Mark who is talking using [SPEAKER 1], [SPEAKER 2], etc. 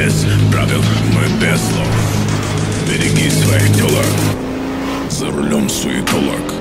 [SPEAKER 1] без правил, мы без слов. Береги своих телок За рулем суетолог